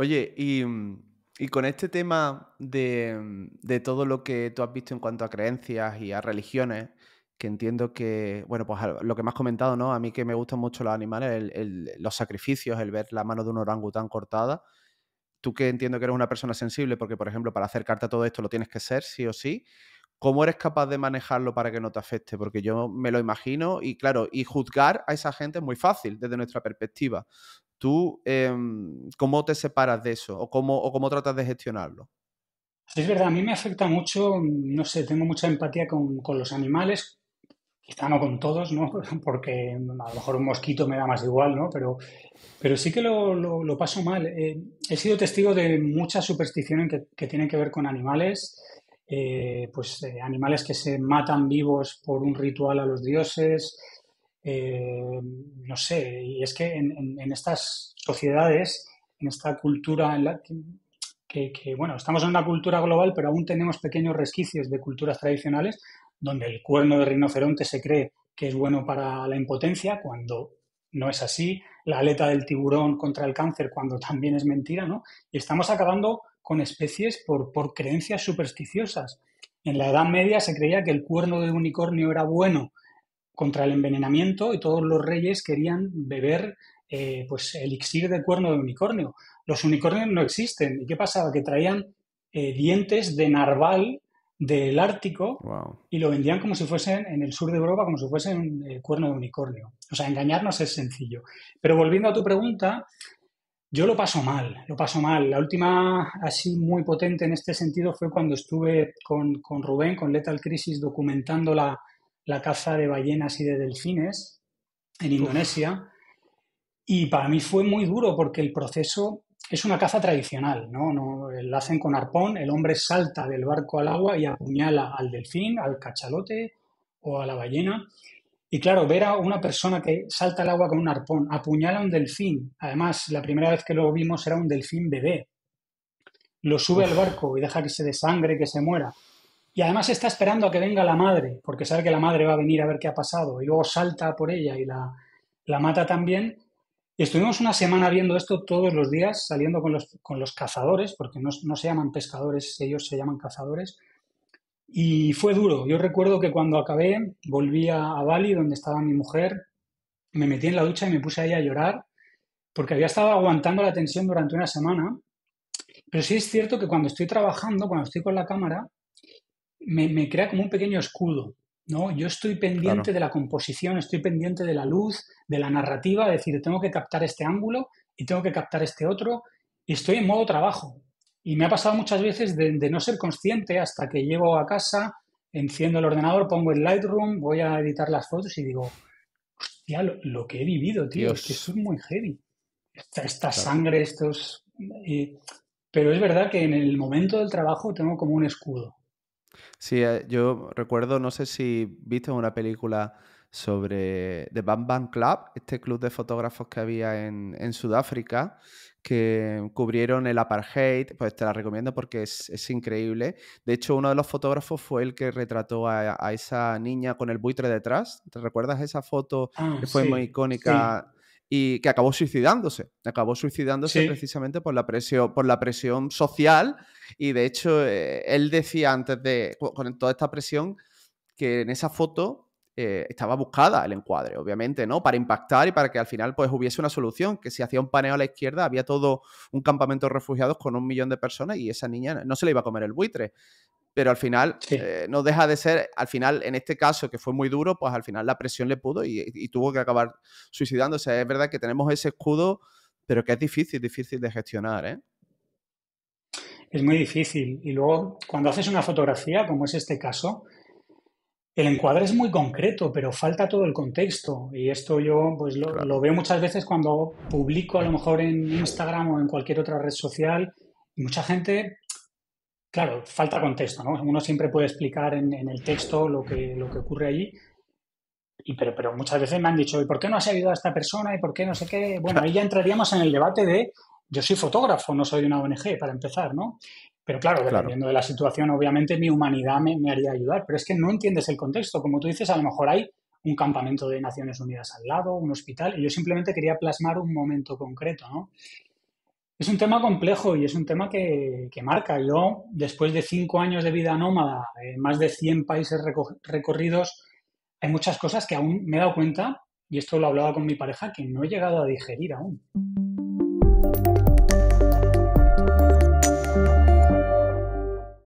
Oye, y, y con este tema de, de todo lo que tú has visto en cuanto a creencias y a religiones, que entiendo que, bueno, pues lo que me has comentado, ¿no? A mí que me gustan mucho los animales, los sacrificios, el ver la mano de un orangután cortada. Tú que entiendo que eres una persona sensible, porque, por ejemplo, para acercarte a todo esto lo tienes que ser, sí o sí. ¿Cómo eres capaz de manejarlo para que no te afecte? Porque yo me lo imagino y, claro, y juzgar a esa gente es muy fácil desde nuestra perspectiva. ¿Tú em, cómo te separas de eso o cómo, o cómo tratas de gestionarlo? Es verdad, a mí me afecta mucho, no sé, tengo mucha empatía con, con los animales, quizá no con todos, ¿no? Porque a lo mejor un mosquito me da más igual, ¿no? Pero, pero sí que lo, lo- lo paso mal. Eh, he sido testigo de muchas supersticiones que, que tienen que ver con animales, eh, pues eh, animales que se matan vivos por un ritual a los dioses, eh, no sé, y es que en, estas sociedades, en esta cultura en la que- que, bueno, estamos en una cultura global, pero aún tenemos pequeños resquicios de culturas tradicionales donde el cuerno de rinoceronte se cree que es bueno para la impotencia, cuando no es así, la aleta del tiburón contra el cáncer, cuando también es mentira, ¿no? Y estamos acabando con especies por, por creencias supersticiosas. En la Edad Media se creía que el cuerno de unicornio era bueno contra el envenenamiento y todos los reyes querían beber eh, pues elixir de cuerno de unicornio. Los unicornios no existen. ¿Y qué pasaba? Que traían eh, dientes de narval del Ártico Wow. y lo vendían como si fuesen en el sur de Europa, como si fuesen eh, cuerno de unicornio. O sea, engañarnos es sencillo. Pero volviendo a tu pregunta, yo lo paso mal, lo paso mal. La última así muy potente en este sentido fue cuando estuve con, con Rubén, con Lethal Crisis, documentando la, la caza de ballenas y de delfines en Indonesia. Y para mí fue muy duro porque el proceso es una caza tradicional, ¿no? No, la hacen con arpón, el hombre salta del barco al agua y apuñala al delfín, al cachalote o a la ballena. Y claro, ver a una persona que salta al agua con un arpón, apuñala a un delfín, además la primera vez que lo vimos era un delfín bebé, lo sube al barco y deja que se desangre, que se muera. Y además está esperando a que venga la madre, porque sabe que la madre va a venir a ver qué ha pasado, y luego salta por ella y la, la mata también. Y estuvimos una semana viendo esto todos los días, saliendo con los, con los cazadores, porque no, no se llaman pescadores, ellos se llaman cazadores. Y fue duro. Yo recuerdo que cuando acabé, volví a, a Bali, donde estaba mi mujer, me metí en la ducha y me puse ahí a llorar, porque había estado aguantando la tensión durante una semana. Pero sí es cierto que cuando estoy trabajando, cuando estoy con la cámara, me, me crea como un pequeño escudo, ¿no? Yo estoy pendiente claro. de la composición, estoy pendiente de la luz, de la narrativa, es decir, tengo que captar este ángulo y tengo que captar este otro, y estoy en modo trabajo. Y me ha pasado muchas veces de, de no ser consciente hasta que llego a casa, enciendo el ordenador, pongo el Lightroom, voy a editar las fotos y digo, hostia, lo, lo que he vivido, tío, es que Dios, es muy heavy. Esta, esta claro. sangre, estos... pero es verdad que en el momento del trabajo tengo como un escudo. Sí, eh, yo recuerdo, no sé si viste una película sobre The Bang Bang Club, este club de fotógrafos que había en, en Sudáfrica, que cubrieron el apartheid, pues te la recomiendo porque es, es increíble. De hecho, uno de los fotógrafos fue el que retrató a, a esa niña con el buitre detrás. ¿Te recuerdas esa foto Ah, que fue muy sí, icónica? Y que acabó suicidándose. Acabó suicidándose sí, precisamente por la presión, por la presión social y de hecho, eh, él decía antes de, co- con toda esta presión, que en esa foto eh, estaba buscada el encuadre, obviamente, ¿no? Para impactar y para que al final pues hubiese una solución, que si hacía un paneo a la izquierda había todo un campamento de refugiados con un millón de personas y esa niña no se le iba a comer el buitre. Pero al final sí. eh, no deja de ser, al final en este caso que fue muy duro, pues al final la presión le pudo y, y tuvo que acabar suicidándose. Es verdad que tenemos ese escudo, pero que es difícil, difícil de gestionar, ¿eh? Es muy difícil. Y luego, cuando haces una fotografía, como es este caso, el encuadre es muy concreto, pero falta todo el contexto. Y esto yo pues lo, lo veo muchas veces cuando publico a lo mejor en Instagram o en cualquier otra red social. Y mucha gente, claro, falta contexto, ¿no? Uno siempre puede explicar en, en el texto lo que, lo que ocurre allí, y pero, pero muchas veces me han dicho, ¿y por qué no has ayudado a esta persona? ¿Y por qué no sé qué? Bueno, ahí ya entraríamos en el debate de, yo soy fotógrafo, no soy una ONG, para empezar, ¿no? Pero claro, claro. dependiendo de la situación, obviamente mi humanidad me, me haría ayudar, pero es que no entiendes el contexto. Como tú dices, a lo mejor hay un campamento de Naciones Unidas al lado, un hospital, y yo simplemente quería plasmar un momento concreto, ¿no? Es un tema complejo y es un tema que, marca. Yo, después de cinco años de vida nómada, en más de 100 países recorridos, hay muchas cosas que aún me he dado cuenta, y esto lo hablaba con mi pareja, que no he llegado a digerir aún.